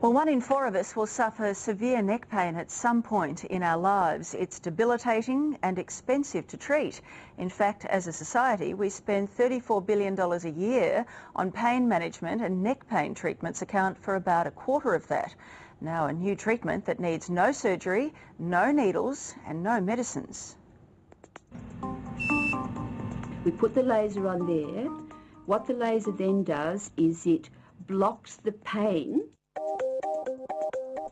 Well, one in four of us will suffer severe neck pain at some point in our lives. It's debilitating and expensive to treat. In fact, as a society, we spend $34 billion a year on pain management and neck pain treatments account for about a quarter of that. Now, a new treatment that needs no surgery, no needles and no medicines. We put the laser on there. What the laser then does is it blocks the pain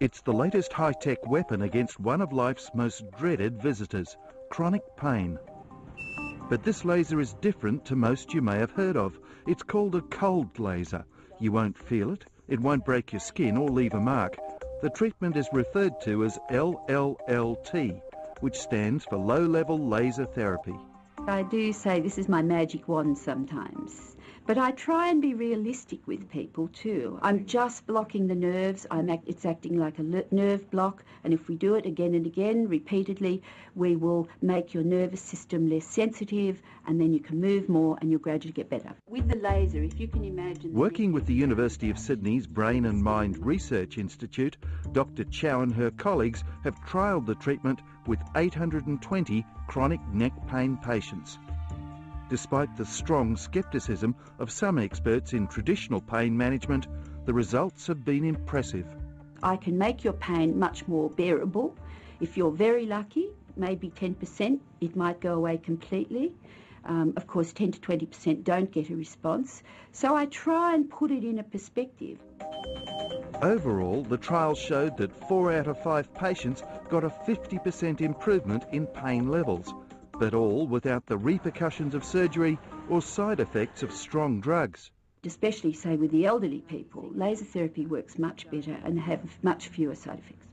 it's the latest high-tech weapon against one of life's most dreaded visitors, chronic pain. But this laser is different to most you may have heard of. It's called a cold laser. You won't feel it, it won't break your skin or leave a mark. The treatment is referred to as LLLT, which stands for low-level laser therapy. I do say this is my magic wand sometimes. But I try and be realistic with people too. I'm just blocking the nerves. I'm act, it's acting like a nerve block. And if we do it again and again, repeatedly, we will make your nervous system less sensitive and then you can move more and you'll gradually get better. With the laser, if you can imagine... Working with the University of Sydney's Brain and Mind Research Institute, Dr Chow and her colleagues have trialled the treatment with 820 chronic neck pain patients despite the strong scepticism of some experts in traditional pain management, the results have been impressive. I can make your pain much more bearable. If you're very lucky, maybe 10%, it might go away completely. Um, of course, 10 to 20% don't get a response. So I try and put it in a perspective. Overall, the trial showed that four out of five patients got a 50% improvement in pain levels, but all without the repercussions of surgery or side effects of strong drugs. Especially, say, with the elderly people, laser therapy works much better and have much fewer side effects.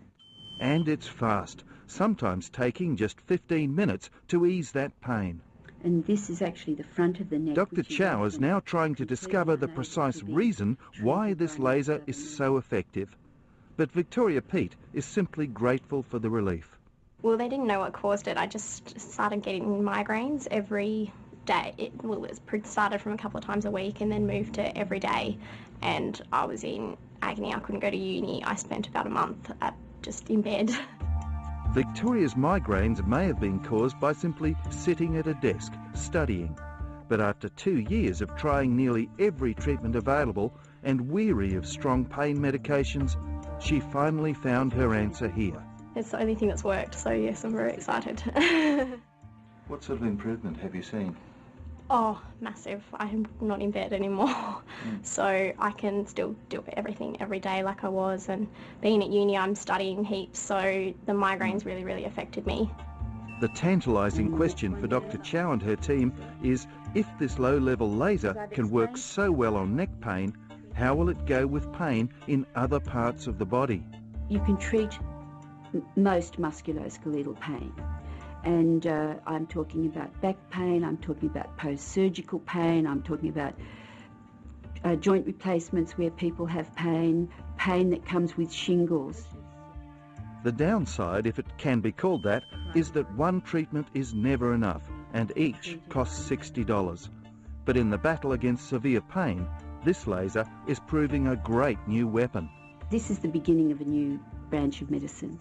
And it's fast, sometimes taking just 15 minutes to ease that pain. And this is actually the front of the neck. Dr. Chow is now trying to discover the precise reason why this laser is so effective. But Victoria Pete is simply grateful for the relief. Well, they didn't know what caused it. I just started getting migraines every day. It, well, it started from a couple of times a week and then moved to every day. And I was in agony. I couldn't go to uni. I spent about a month at, just in bed. Victoria's migraines may have been caused by simply sitting at a desk, studying. But after two years of trying nearly every treatment available and weary of strong pain medications, she finally found her answer here. It's the only thing that's worked, so yes, I'm very excited. what sort of improvement have you seen? Oh, massive. I'm not in bed anymore. Mm. So I can still do everything every day like I was. And being at uni, I'm studying heaps, so the migraines really, really affected me. The tantalising question for Dr Chow and her team is if this low-level laser can work so well on neck pain, how will it go with pain in other parts of the body? You can treat most musculoskeletal pain. And uh, I'm talking about back pain, I'm talking about post-surgical pain, I'm talking about uh, joint replacements where people have pain, pain that comes with shingles. The downside, if it can be called that, is that one treatment is never enough and each costs $60. But in the battle against severe pain, this laser is proving a great new weapon. This is the beginning of a new branch of medicine.